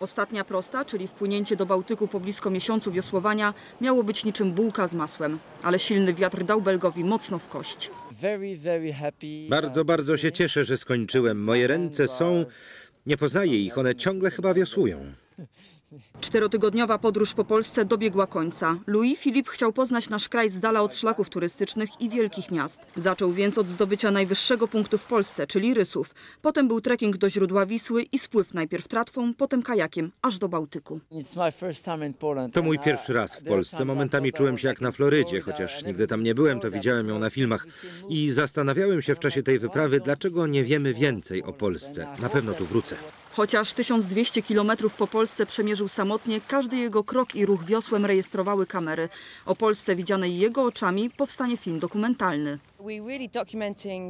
Ostatnia prosta, czyli wpłynięcie do Bałtyku po blisko miesiącu wiosłowania, miało być niczym bułka z masłem. Ale silny wiatr dał Belgowi mocno w kość. Bardzo, bardzo się cieszę, że skończyłem. Moje ręce są... Nie poznaję ich, one ciągle chyba wiosłują. Czterotygodniowa podróż po Polsce dobiegła końca. Louis Philippe chciał poznać nasz kraj z dala od szlaków turystycznych i wielkich miast. Zaczął więc od zdobycia najwyższego punktu w Polsce, czyli Rysów. Potem był trekking do źródła Wisły i spływ najpierw tratwą, potem kajakiem, aż do Bałtyku. To mój pierwszy raz w Polsce. Momentami czułem was się jak na Florydzie, chociaż nigdy tam nie byłem, to widziałem ją na filmach. I zastanawiałem się w czasie tej wyprawy, dlaczego nie wiemy więcej o Polsce. Na pewno tu wrócę. Chociaż 1200 kilometrów po Polsce przemierzył samotnie, każdy jego krok i ruch wiosłem rejestrowały kamery. O Polsce widzianej jego oczami powstanie film dokumentalny.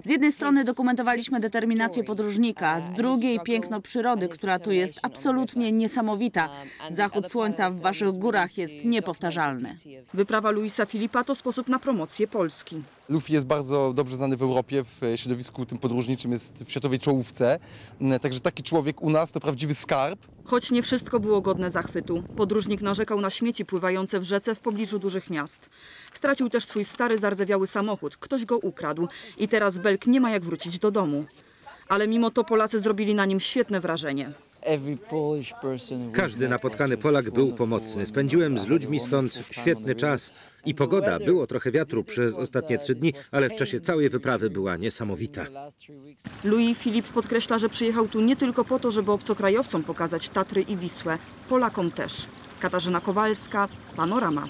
Z jednej strony dokumentowaliśmy determinację podróżnika, z drugiej piękno przyrody, która tu jest absolutnie niesamowita. Zachód słońca w waszych górach jest niepowtarzalny. Wyprawa Luisa Filipa to sposób na promocję Polski. Luffy jest bardzo dobrze znany w Europie, w środowisku tym podróżniczym jest w światowej czołówce. Mm, Także taki człowiek u nas to prawdziwy skarb. Choć nie wszystko było godne zachwytu. Podróżnik narzekał na śmieci pływające w rzece w pobliżu dużych miast. Stracił też swój stary, zardzewiały samochód. Ktoś go ukradł i teraz Belk nie ma jak wrócić do domu. Ale mimo to Polacy zrobili na nim świetne wrażenie. Każdy napotkany Polak był pomocny. Spędziłem z ludźmi stąd świetny czas. I pogoda, było trochę wiatru przez ostatnie trzy dni, ale w czasie całej wyprawy była niesamowita. Louis Philippe podkreśla, że przyjechał tu nie tylko po to, żeby obcokrajowcom pokazać Tatry i Wisłę, Polakom też. Katarzyna Kowalska, Panorama.